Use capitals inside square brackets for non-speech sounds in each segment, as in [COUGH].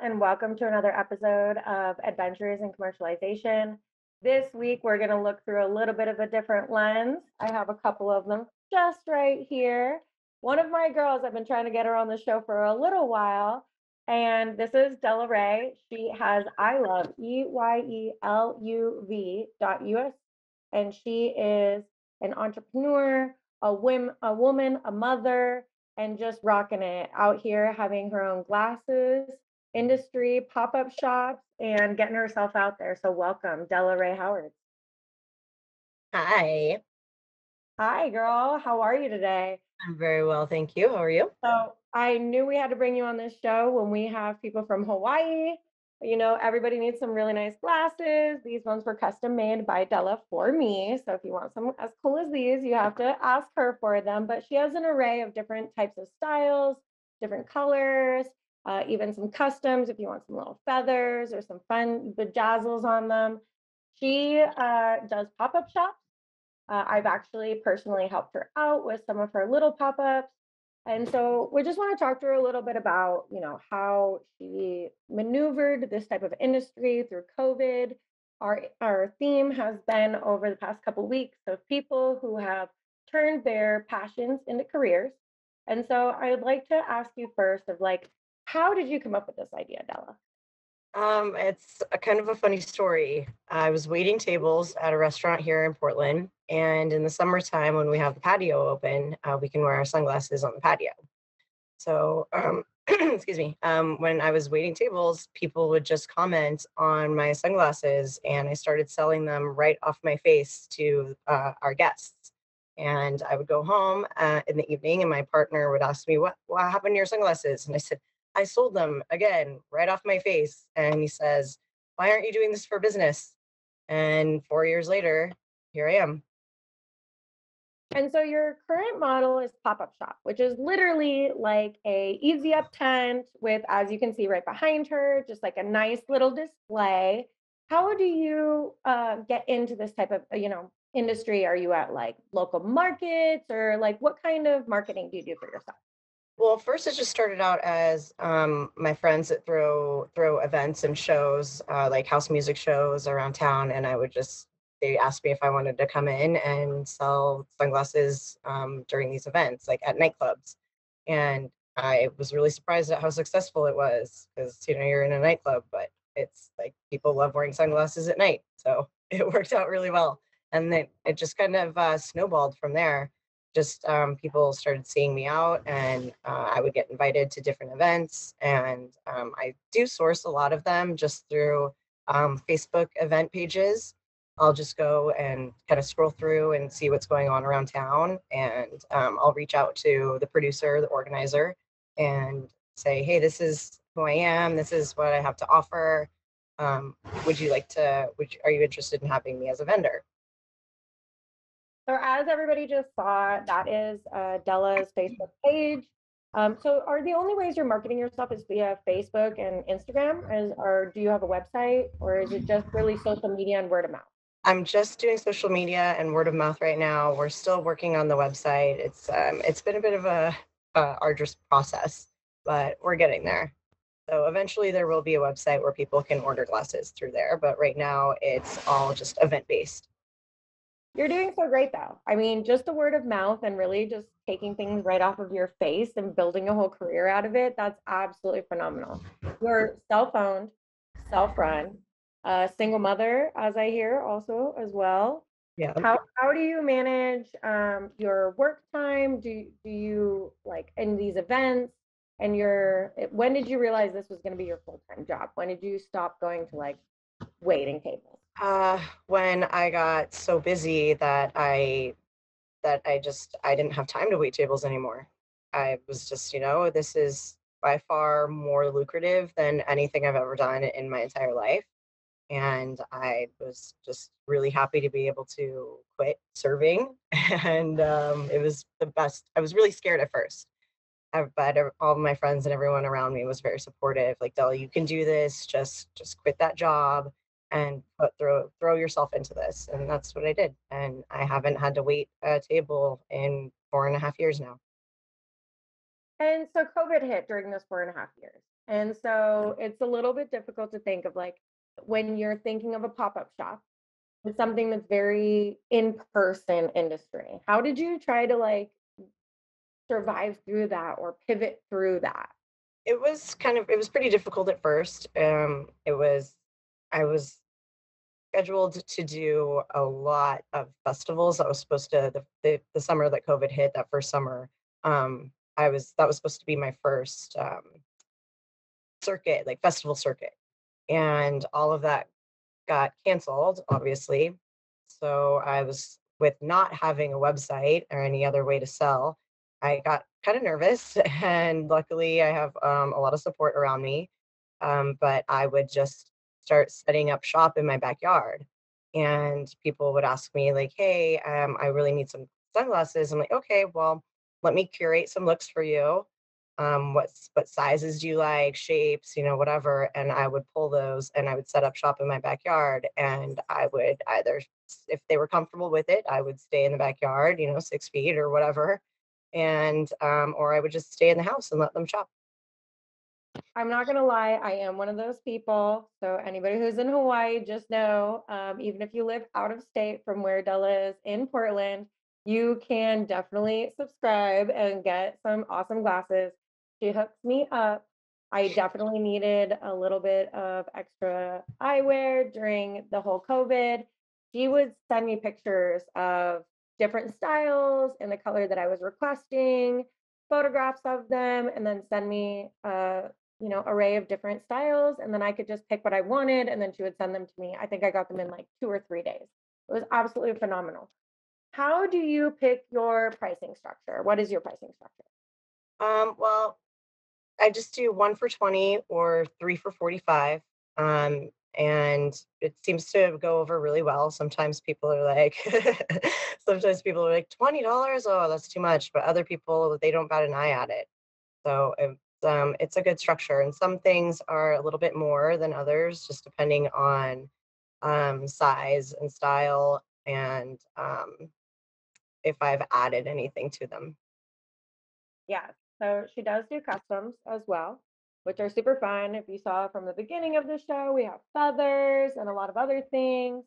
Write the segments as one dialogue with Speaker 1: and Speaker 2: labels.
Speaker 1: and welcome to another episode of Adventures in Commercialization. This week, we're going to look through a little bit of a different lens. I have a couple of them just right here. One of my girls, I've been trying to get her on the show for a little while, and this is Della Rae. She has I love E Y E L U V dot US, and she is an entrepreneur, a, whim, a woman, a mother, and just rocking it out here, having her own glasses industry, pop up shops, and getting herself out there. So, welcome, Della Rae Howard.
Speaker 2: Hi,
Speaker 1: Hi, girl. How are you today?
Speaker 2: I'm very well, thank you. How are you?
Speaker 1: So, I knew we had to bring you on this show when we have people from Hawaii. You know, everybody needs some really nice glasses. These ones were custom made by Della for me. So if you want some as cool as these, you have to ask her for them. But she has an array of different types of styles, different colors, uh, even some customs if you want some little feathers or some fun bejazzles on them. She uh, does pop up shops. Uh, I've actually personally helped her out with some of her little pop ups. And so we just want to talk to her a little bit about, you know, how she maneuvered this type of industry through COVID. Our our theme has been over the past couple weeks of people who have turned their passions into careers. And so I'd like to ask you first of like, how did you come up with this idea, Della?
Speaker 2: Um, it's a kind of a funny story. I was waiting tables at a restaurant here in Portland, and in the summertime, when we have the patio open, uh, we can wear our sunglasses on the patio. So, um, [CLEARS THROAT] excuse me, um, when I was waiting tables, people would just comment on my sunglasses, and I started selling them right off my face to uh, our guests. And I would go home uh, in the evening, and my partner would ask me, "What what happened to your sunglasses?" And I said, "I sold them again, right off my face." And he says, "Why aren't you doing this for business?" And four years later, here I am.
Speaker 1: And so your current model is pop-up shop, which is literally like a easy up tent with, as you can see right behind her, just like a nice little display. How do you uh, get into this type of, uh, you know, industry? Are you at like local markets or like what kind of marketing do you do for yourself?
Speaker 2: Well, first it just started out as um, my friends that throw throw events and shows, uh, like house music shows around town, and I would just they asked me if I wanted to come in and sell sunglasses um, during these events, like at nightclubs, and I was really surprised at how successful it was because you know you're in a nightclub, but it's like people love wearing sunglasses at night, so [LAUGHS] it worked out really well, and then it just kind of uh, snowballed from there just um, people started seeing me out and uh, i would get invited to different events and um, i do source a lot of them just through um, facebook event pages. I'll just go and kind of scroll through and see what's going on around town and um, i'll reach out to the producer the organizer and say hey this is who i am. This is what i have to offer. Um, would you like to would you, are you interested in having me as a vendor
Speaker 1: So as everybody just saw, that is uh, Della's Facebook page. Um, so are the only ways you're marketing yourself is via Facebook and Instagram? Is, or do you have a website or is it just really social media and word of mouth?
Speaker 2: I'm just doing social media and word of mouth right now. We're still working on the website. It's um, it's been a bit of a, a arduous process, but we're getting there. So eventually there will be a website where people can order glasses through there, but right now it's all just event based.
Speaker 1: You're doing so great though. I mean, just the word of mouth and really just taking things right off of your face and building a whole career out of it, that's absolutely phenomenal. You're self-owned, self-run, a single mother, as I hear also as well.
Speaker 2: Yeah.
Speaker 1: How how do you manage um, your work time? Do do you like in these events and your when did you realize this was going to be your full-time job? When did you stop going to like waiting tables?
Speaker 2: Uh, when I got so busy that I that I just I didn't have time to wait tables anymore. I was just, you know, this is by far more lucrative than anything I've ever done in my entire life. And I was just really happy to be able to quit serving. [LAUGHS] And um, it was the best. I was really scared at first, uh, but all my friends and everyone around me was very supportive. Like, Della, you can do this. Just just quit that job and put throw throw yourself into this. And that's what I did. And I haven't had to wait a table in four and a half years now.
Speaker 1: And so COVID hit during those four and a half years. And so it's a little bit difficult to think of like when you're thinking of a pop-up shop, it's something that's very in-person industry. How did you try to like survive through that or pivot through that?
Speaker 2: It was kind of it was pretty difficult at first. Um, it was I was scheduled to do a lot of festivals. I was supposed to the the, the summer that COVID hit, that first summer. Um, I was that was supposed to be my first um, circuit, like festival circuit, and all of that got canceled, obviously. So I was with not having a website or any other way to sell. I got kind of nervous, [LAUGHS] and luckily I have um, a lot of support around me. Um, but I would just start setting up shop in my backyard, and people would ask me like, "Hey, um, I really need some sunglasses." I'm like, "Okay, well, let me curate some looks for you. Um, what's what sizes do you like, shapes, you know, whatever." And I would pull those, and I would set up shop in my backyard, and I would either, if they were comfortable with it, I would stay in the backyard, you know, six feet or whatever and um, or I would just stay in the house and let them shop.
Speaker 1: I'm not gonna lie, I am one of those people. So anybody who's in Hawaii, just know, um, even if you live out of state from where Della is in Portland, you can definitely subscribe and get some awesome glasses. She hooks me up. I definitely needed a little bit of extra eyewear during the whole COVID. She would send me pictures of different styles and the color that I was requesting, photographs of them, and then send me a you know, array of different styles, and then I could just pick what I wanted, and then she would send them to me. I think I got them in like 2 or 3 days. It was absolutely phenomenal. How do you pick your pricing structure? What is your pricing structure?
Speaker 2: Um, well, I just do one for 20 or three for 45. Um, and it seems to go over really well. Sometimes people are like, [LAUGHS] sometimes people are like, $20? Oh, that's too much. But other people, they don't bat an eye at it. So it's, um, it's a good structure. And some things are a little bit more than others, just depending on um, size and style and um, if I've added anything to them.
Speaker 1: Yeah, so she does do customs as well, which are super fun. If you saw from the beginning of the show, we have feathers and a lot of other things.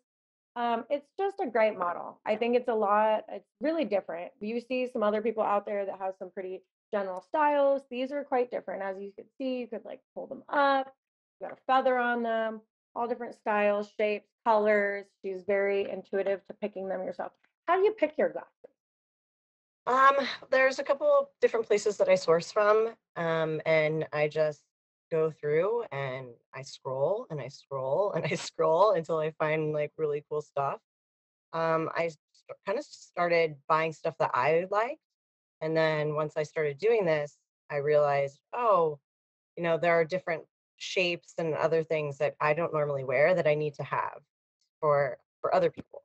Speaker 1: Um, it's just a great model. I think it's a lot, it's really different. You see some other people out there that have some pretty general styles. These are quite different. As you could see, you could like pull them up, you got a feather on them, all different styles, shapes, colors. She's very intuitive to picking them yourself. How do you pick your glasses?
Speaker 2: Um, there's a couple of different places that I source from, um, and I just go through and I scroll and I scroll and I [LAUGHS] scroll until I find like really cool stuff. Um, I kind of started buying stuff that I liked, and then once I started doing this, I realized, oh, you know, there are different shapes and other things that I don't normally wear that I need to have for for other people.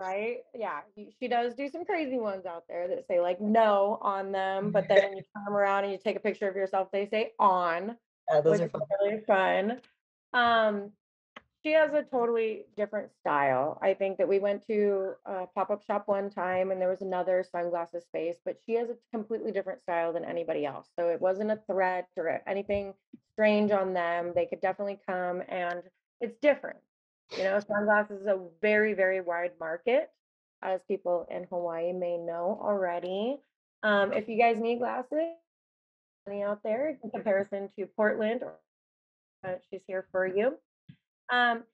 Speaker 1: Right? Yeah, she does do some crazy ones out there that say, like, "No" on them, but then when you [LAUGHS] turn 'em around and you take a picture of yourself, they say "on,"
Speaker 2: Yeah, those are fun.
Speaker 1: really fun. Um, she has a totally different style. I think that we went to a pop-up shop one time, and there was another sunglasses space, but she has a completely different style than anybody else. So it wasn't a threat or anything strange on them. They could definitely come, and it's different. You know, sunglasses is a very, very wide market, as people in Hawaii may know already. Um, if you guys need glasses, any out there in comparison to Portland, uh, she's here for you. Um,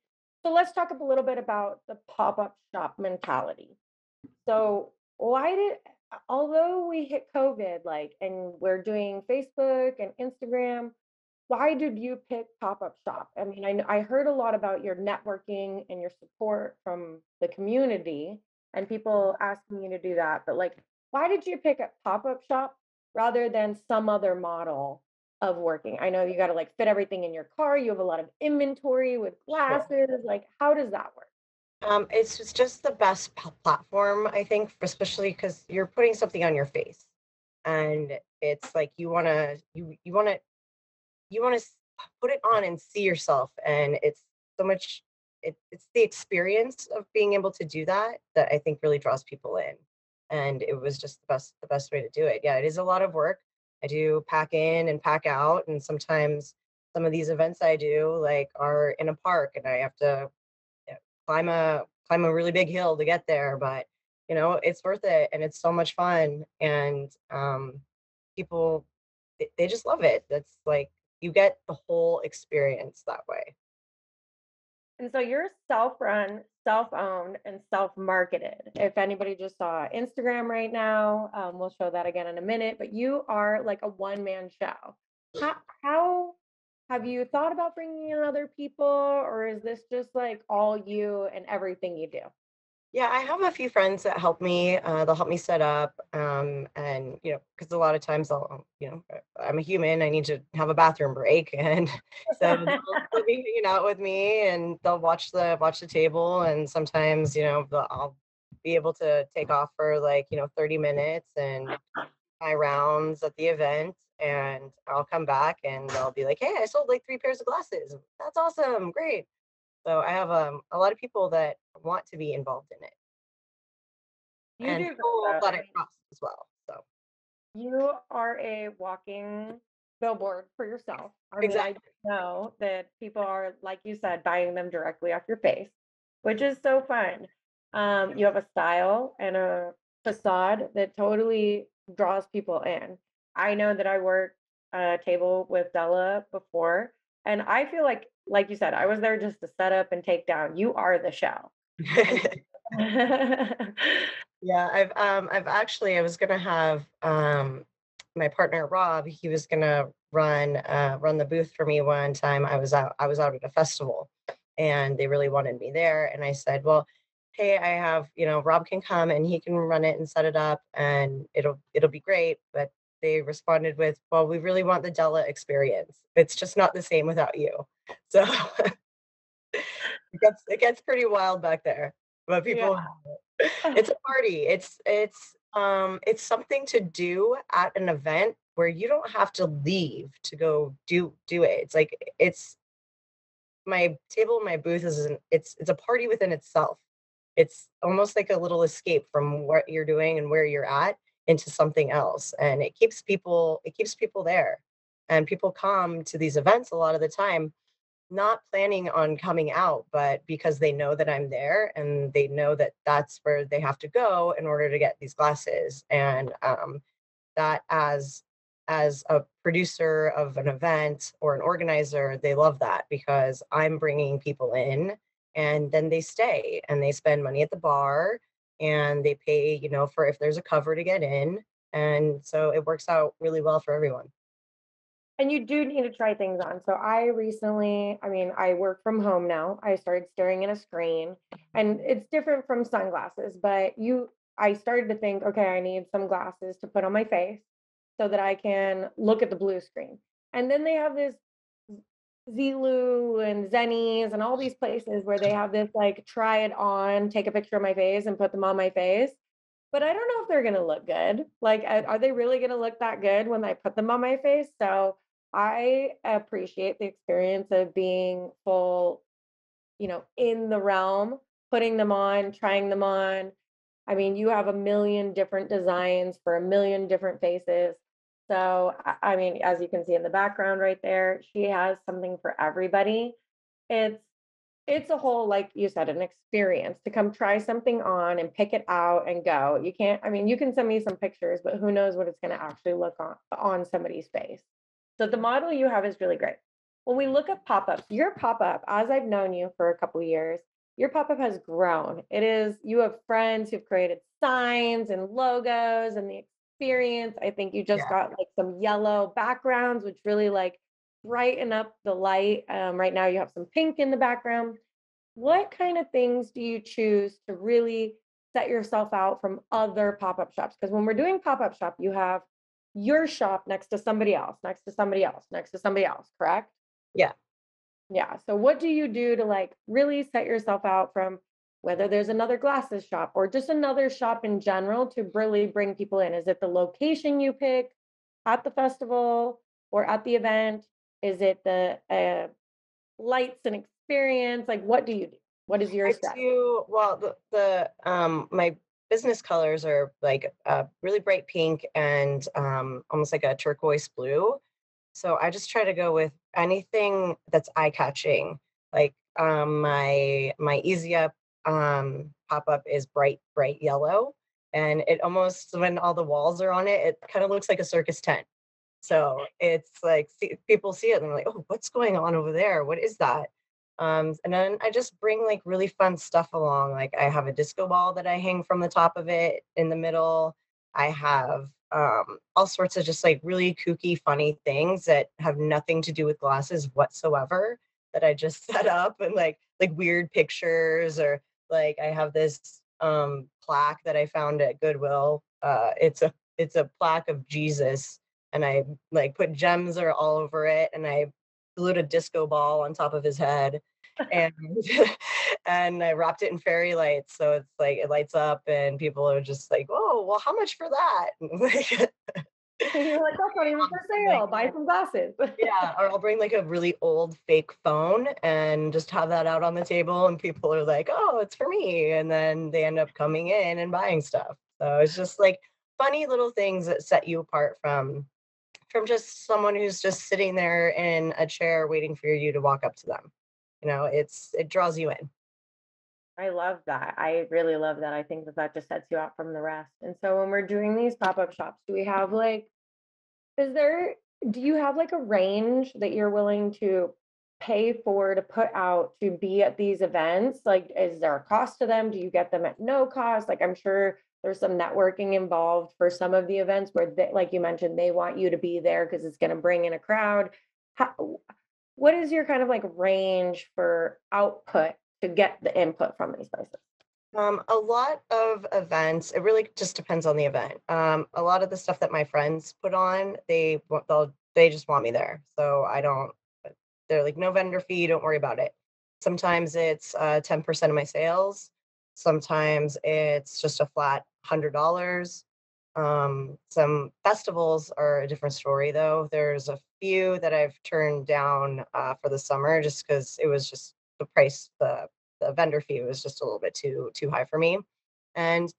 Speaker 1: so let's talk a little bit about the pop-up shop mentality. So why did, although we hit COVID, like, and we're doing Facebook and Instagram, why did you pick pop-up shop? I mean, I, I heard a lot about your networking and your support from the community and people asking you to do that, but like, why did you pick a pop-up shop rather than some other model of working? I know you got to like fit everything in your car. You have a lot of inventory with
Speaker 2: Sure.
Speaker 1: glasses. Like, how does that work?
Speaker 2: Um, it's it's just the best p- platform, I think, for- especially because you're putting something on your face, and it's like you wanna you you wanna you wanna put it on and see yourself, and it's so much. It, it's the experience of being able to do that that I think really draws people in, and it was just the best the best way to do it. Yeah, it is a lot of work. I do pack in and pack out, and sometimes some of these events I do like are in a park, and I have to climb a climb a really big hill to get there. But you know, it's worth it, and it's so much fun, and um, people they, they just love it. That's like you get the whole experience that way.
Speaker 1: And so you're self-run, self-owned, and self-marketed. If anybody just saw Instagram right now, um, we'll show that again in a minute, but you are like a one-man show. How, how have you thought about bringing in other people, or is this just like all you and everything you do?
Speaker 2: Yeah, I have a few friends that help me. Uh, they'll help me set up, um, and you know, because a lot of times I'll, you know, I'm a human. I need to have a bathroom break, [LAUGHS] and so they'll, [LAUGHS] they'll be hanging out with me, and they'll watch the watch the table, and sometimes, you know, I'll be able to take off for like you know 30 minutes and my rounds at the event, and I'll come back, and they'll be like, "Hey, I sold like three pairs of glasses. That's awesome, great." So I have um, a lot of people that want to be involved in it
Speaker 1: You
Speaker 2: and
Speaker 1: do
Speaker 2: people that as well. So
Speaker 1: you are a walking billboard for yourself. I mean, I know that people are, like you said, buying them directly off your face, which is so fun. Um, you have a style and a facade that totally draws people in. I know that I worked a table with Della before, and I feel like, like you said, I was there just to set up and take down. You are the show. [LAUGHS] [LAUGHS]
Speaker 2: Yeah, I've um I've actually I was gonna have um my partner Rob, he was gonna run uh run the booth for me one time. I was out I was out at a festival and they really wanted me there. And I said, Well, hey, I have, you know, Rob can come and he can run it and set it up and it'll it'll be great. But they responded with, Well, we really want the Della experience. It's just not the same without you. So [LAUGHS] it gets it gets pretty wild back there. But
Speaker 1: yeah.
Speaker 2: people it's a party. It's it's um it's something to do at an event where you don't have to leave to go do do it. It's like it's my table my booth is an, it's it's a party within itself. It's almost like a little escape from what you're doing and where you're at into something else and it keeps people it keeps people there. And people come to these events a lot of the time not planning on coming out, but because they know that I'm there and they know that that's where they have to go in order to get these glasses. And um, that as as a producer of an event or an organizer, they love that because I'm bringing people in and then they stay and they spend money at the bar and they pay, you know, for if there's a cover to get in. And so it works out really well for everyone.
Speaker 1: And you do need to try things on. So I recently, I mean, I work from home now. I started staring at a screen and it's different from sunglasses, but you, I started to think, okay, I need some glasses to put on my face so that I can look at the blue screen. And then they have this Zulu and Zennies and all these places where they have this like try it on, take a picture of my face and put them on my face. But I don't know if they're gonna look good. Like, are they really gonna look that good when I put them on my face? So I appreciate the experience of being full, you know, in the realm, putting them on, trying them on. I mean, you have a million different designs for a million different faces. So, I, mean, as you can see in the background right there, she has something for everybody. It's it's a whole, like you said, an experience to come try something on and pick it out and go. You can't, I mean, you can send me some pictures, but who knows what it's going to actually look on on somebody's face. So the model you have is really great. When we look at pop-ups, your pop-up, as I've known you for a couple years, your pop-up has grown. It is, you have friends who've created signs and logos and the experience. I think you just
Speaker 2: Yeah.
Speaker 1: got like some yellow backgrounds, which really like brighten up the light. Um, right now you have some pink in the background. What kind of things do you choose to really set yourself out from other pop-up shops? Because when we're doing pop-up shop, you have your shop next to somebody else, next to somebody else, next to somebody else, correct?
Speaker 2: Yeah.
Speaker 1: Yeah. So what do you do to like really set yourself out from whether there's another glasses shop or just another shop in general to really bring people in? Is it the location you pick at the festival or at the event? Is it the uh, lights and experience? Like, what do you do? What is your
Speaker 2: I
Speaker 1: strategy?
Speaker 2: do well the the um my business colors are like a really bright pink and um, almost like a turquoise blue. So I just try to go with anything that's eye catching. Like um, my my easy up um, pop up is bright bright yellow, and it almost when all the walls are on it, it kind of looks like a circus tent. So it's like see, people see it and they're like, "Oh, what's going on over there? What is that?" Um, and then I just bring like really fun stuff along. Like I have a disco ball that I hang from the top of it in the middle. I have um, all sorts of just like really kooky, funny things that have nothing to do with glasses whatsoever that I just [LAUGHS] set up and like like weird pictures or like I have this um plaque that I found at Goodwill. Uh it's a it's a plaque of Jesus and I like put gems are all over it and I glued a disco ball on top of his head and [LAUGHS] and I wrapped it in fairy lights so it's like it lights up and people are just like oh well how much for that [LAUGHS] [LAUGHS]
Speaker 1: you're like that's not even for [LAUGHS] sale buy some glasses [LAUGHS]
Speaker 2: yeah or I'll bring like a really old fake phone and just have that out on the table and people are like oh it's for me and then they end up coming in and buying stuff so it's just like funny little things that set you apart from from just someone who's just sitting there in a chair waiting for you to walk up to them. You know, it's it draws you in.
Speaker 1: I love that. I really love that. I think that that just sets you out from the rest. And so when we're doing these pop-up shops, do we have like is there do you have like a range that you're willing to pay for to put out to be at these events? Like is there a cost to them? Do you get them at no cost? Like I'm sure there's some networking involved for some of the events where they, like you mentioned they want you to be there because it's going to bring in a crowd How, what is your kind of like range for output to get the input from these places?
Speaker 2: Um, a lot of events it really just depends on the event. Um, a lot of the stuff that my friends put on they they'll they just want me there. So i don't they're like no vendor fee don't worry about it. Sometimes it's uh, 10% of my sales. Sometimes it's just a flat hundred dollars. Um, some festivals are a different story though. There's a few that I've turned down uh, for the summer just because it was just the price, the the vendor fee was just a little bit too too high for me. And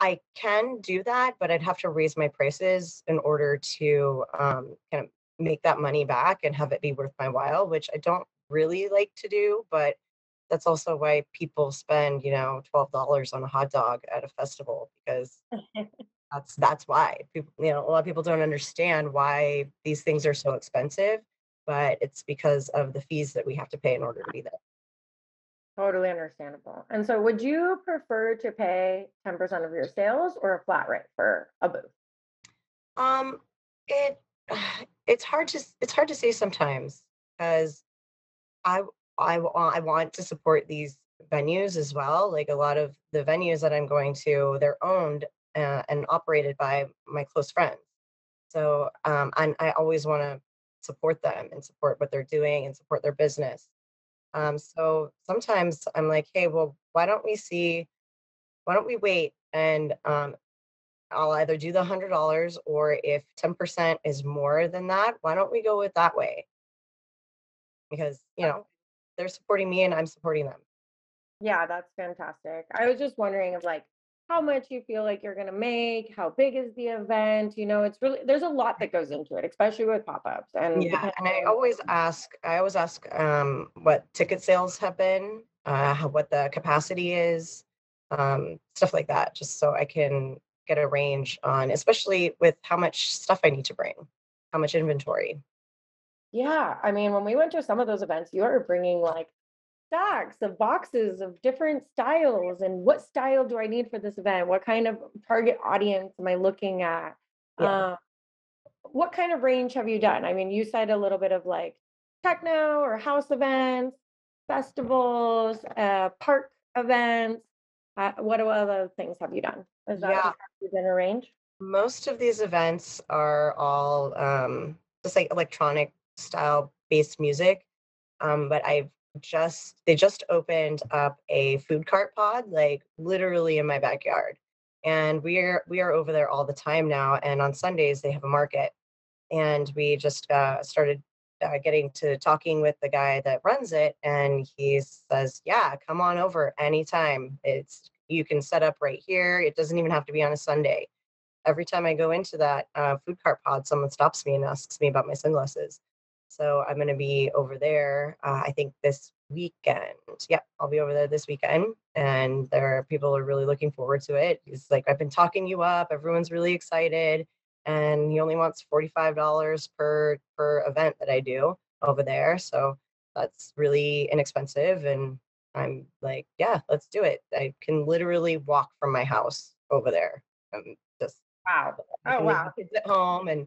Speaker 2: I can do that, but I'd have to raise my prices in order to um, kind of make that money back and have it be worth my while, which I don't really like to do, but that's also why people spend you know $12 on a hot dog at a festival because [LAUGHS] that's that's why people you know a lot of people don't understand why these things are so expensive but it's because of the fees that we have to pay in order to be there
Speaker 1: totally understandable and so would you prefer to pay 10% of your sales or a flat rate for a booth
Speaker 2: um it [SIGHS] it's hard to it's hard to say sometimes because i I, I want to support these venues as well. Like a lot of the venues that I'm going to, they're owned uh, and operated by my close friends. So um, and I always want to support them and support what they're doing and support their business. Um, so sometimes I'm like, hey, well, why don't we see, why don't we wait and um, I'll either do the hundred dollars or if 10% is more than that, why don't we go with that way? Because you know, they're supporting me and I'm supporting them.
Speaker 1: Yeah, that's fantastic. I was just wondering of like how much you feel like you're going to make, how big is the event? You know, it's really there's a lot that goes into it, especially with pop-ups. And
Speaker 2: yeah, and I always ask, I always ask um, what ticket sales have been, uh, what the capacity is, um, stuff like that, just so I can get a range on, especially with how much stuff I need to bring, how much inventory.
Speaker 1: Yeah, I mean, when we went to some of those events, you are bringing like stacks of boxes of different styles and what style do I need for this event? What kind of target audience am I looking at? Yeah. Uh, what kind of range have you done? I mean, you said a little bit of like techno or house events, festivals, uh, park events. Uh, what other things have you done? Is that yeah. within a range?
Speaker 2: Most of these events are all um, just like electronic style based music. Um, but I've just they just opened up a food cart pod like literally in my backyard and we're we are over there all the time now and on sundays they have a market and we just uh, started uh, getting to talking with the guy that runs it and he says yeah come on over anytime it's you can set up right here. It doesn't even have to be on a Sunday. Every time I go into that uh, food cart pod, someone stops me and asks me about my sunglasses. So I'm going to be over there, uh, I think this weekend. Yeah, I'll be over there this weekend. And there are people are really looking forward to it. It's like, I've been talking you up. Everyone's really excited. And he only wants $45 per per event that I do over there. So that's really inexpensive. And I'm like, yeah, let's do it. I can literally walk from my house over there. Um, just
Speaker 1: Wow. Oh, wow.
Speaker 2: kids at home and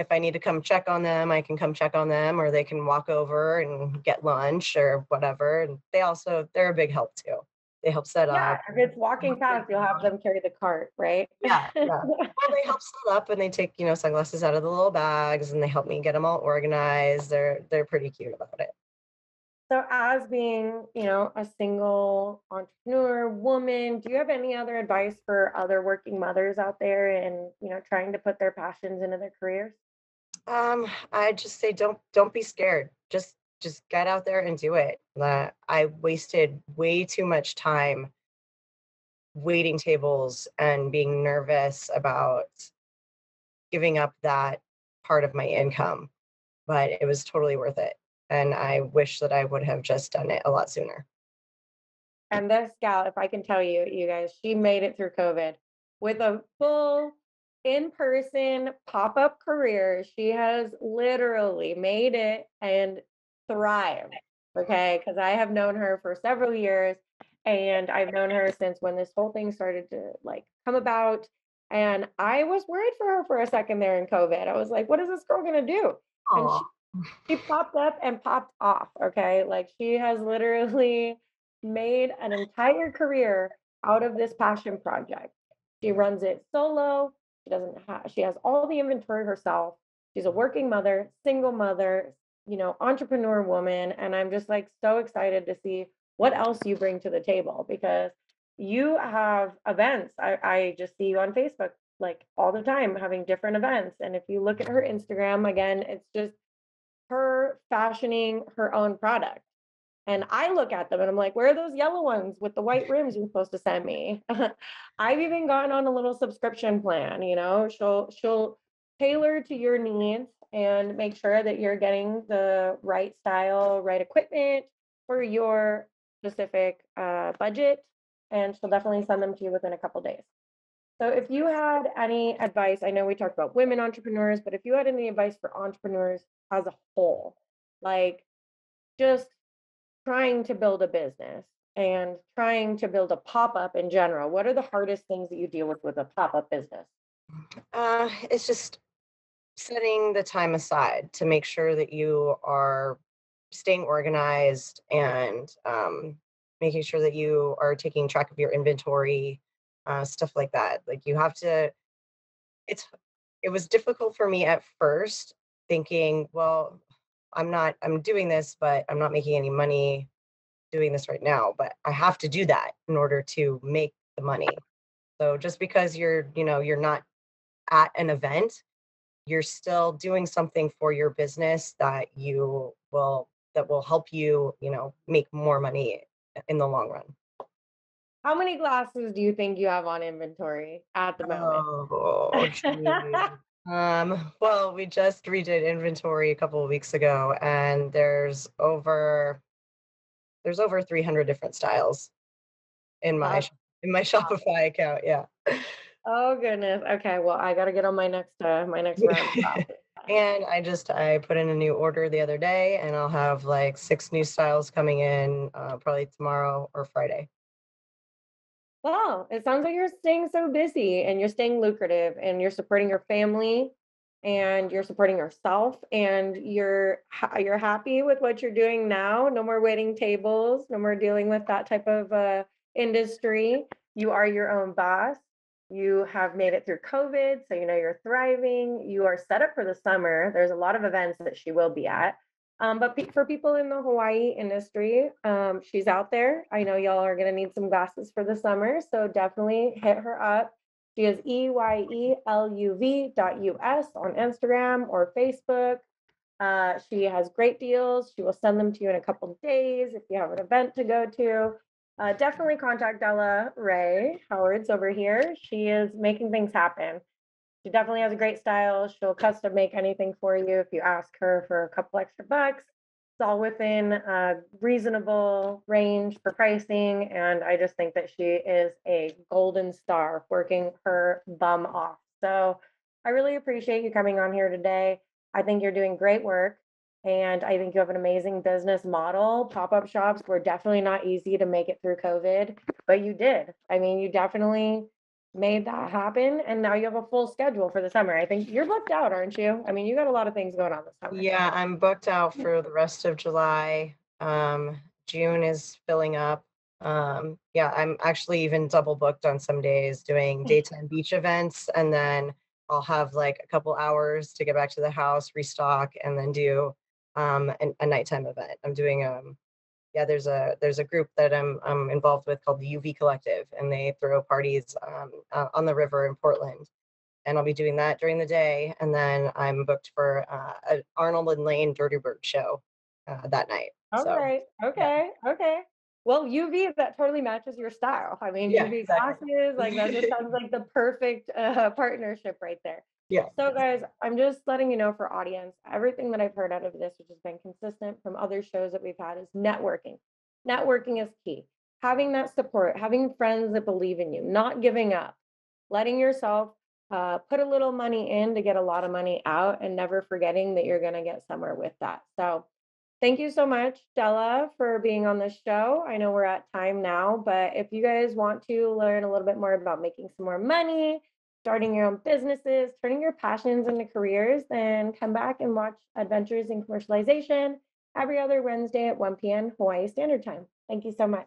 Speaker 2: if I need to come check on them, I can come check on them or they can walk over and get lunch or whatever. And they also, they're a big help too. They help set
Speaker 1: Yeah,
Speaker 2: up.
Speaker 1: if it's walking fast, you'll have them carry the cart, right?
Speaker 2: Yeah, yeah. [LAUGHS] Well, they help set up and they take, you know, sunglasses out of the little bags and they help me get them all organized. They're they're pretty cute about it.
Speaker 1: So as being, you know, a single entrepreneur woman, do you have any other advice for other working mothers out there and, you know, trying to put their passions into their careers?
Speaker 2: Um, I just say don't don't be scared. Just just get out there and do it. Uh, I wasted way too much time waiting tables and being nervous about giving up that part of my income, but it was totally worth it. And I wish that I would have just done it a lot sooner.
Speaker 1: And this gal, if I can tell you, you guys, she made it through COVID with a full in-person pop-up career. She has literally made it and thrived. Okay. Because I have known her for several years and I've known her since when this whole thing started to like come about. And I was worried for her for a second there in COVID. I was like, what is this girl gonna do? And
Speaker 2: Aw.
Speaker 1: she popped up and popped off. Okay. Like she has literally [LAUGHS] made an entire career out of this passion project. She runs it solo. She doesn't have, she has all the inventory herself. She's a mm-hmm. working mother, single mother, you know, entrepreneur woman. And I'm just like so excited to see what else you bring to the table because you have events. I, I just see you on Facebook like all the time having different events. And if you look at her Instagram, again, it's just her fashioning her own product. And I look at them and I'm like, where are those yellow ones with the white rims you're supposed to send me? [LAUGHS] I've even gotten on a little subscription plan, you know, she'll she'll tailor to your needs and make sure that you're getting the right style, right equipment for your specific uh, budget. And she'll definitely send them to you within a couple days. So if you had any advice, I know we talked about women entrepreneurs, but if you had any advice for entrepreneurs as a whole, like just trying to build a business and trying to build a pop-up in general, what are the hardest things that you deal with with a pop-up business?
Speaker 2: Uh, it's just setting the time aside to make sure that you are staying organized and um, making sure that you are taking track of your inventory, uh, stuff like that. Like you have to, it's, it was difficult for me at first thinking, well, I'm not, I'm doing this, but I'm not making any money doing this right now, but I have to do that in order to make the money. So just because you're, you know, you're not at an event, you're still doing something for your business that you will that will help you, you know, make more money in the long run.
Speaker 1: How many glasses do you think you have on inventory at the moment?
Speaker 2: Oh. Um, [LAUGHS] well, we just redid inventory a couple of weeks ago, and there's over there's over 300 different styles in my
Speaker 1: Wow.
Speaker 2: in my [LAUGHS] Shopify account. Yeah. [LAUGHS]
Speaker 1: Oh goodness. Okay, well, I gotta get on my next uh my next round.
Speaker 2: And I just I put in a new order the other day, and I'll have like six new styles coming in uh, probably tomorrow or Friday.
Speaker 1: Well, it sounds like you're staying so busy and you're staying lucrative and you're supporting your family and you're supporting yourself and you're you're happy with what you're doing now. No more waiting tables, no more dealing with that type of uh, industry. You are your own boss. You have made it through COVID, so you know you're thriving. You are set up for the summer. There's a lot of events that she will be at. Um, but pe- for people in the Hawaii industry, um, she's out there. I know y'all are gonna need some glasses for the summer, so definitely hit her up. She is E Y E L U V dot US on Instagram or Facebook. Uh, she has great deals. She will send them to you in a couple days if you have an event to go to. uh, definitely contact Della Rae Howard's over here. She is making things happen. She definitely has a great style. She'll custom make anything for you if you ask her for a couple extra bucks. It's all within a reasonable range for pricing. And I just think that she is a golden star working her bum off. So I really appreciate you coming on here today. I think you're doing great work. And I think you have an amazing business model. Pop up shops were definitely not easy to make it through COVID, but you did. I mean, you definitely made that happen. And now you have a full schedule for the summer. I think you're booked out, aren't you? I mean, you got a lot of things going on this summer.
Speaker 2: Yeah, I'm booked out for the rest of July. Um, June is filling up. Um, yeah, I'm actually even double booked on some days doing daytime beach events and then I'll have like a couple hours to get back to the house, restock, and then do um an, a nighttime event. I'm doing um yeah, there's a there's a group that I'm I'm involved with called the UV Collective, and they throw parties um, uh, on the river in Portland. And I'll be doing that during the day, and then I'm booked for uh, an Arnold and Lane Dirty Bird show uh, that night.
Speaker 1: All
Speaker 2: so,
Speaker 1: right. Okay. Okay. Well, UV that totally matches your style. I mean,
Speaker 2: Yeah,
Speaker 1: UV
Speaker 2: exactly.
Speaker 1: glasses, like that just [LAUGHS] sounds like the perfect uh, partnership right there.
Speaker 2: Yeah.
Speaker 1: So, guys, I'm just letting you know for audience, everything that I've heard out of this, which has been consistent from other shows that we've had, is networking. Networking is key. Having that support, having friends that believe in you, not giving up, letting yourself uh, put a little money in to get a lot of money out, and never forgetting that you're going to get somewhere with that. So, Thank you so much, Della, for being on this show. I know we're at time now, but if you guys want to learn a little bit more about making some more money, starting your own businesses, turning your passions into careers, then come back and watch Adventures in Commercialization every other Wednesday at 1 p.m. Hawaii Standard Time. Thank you so much.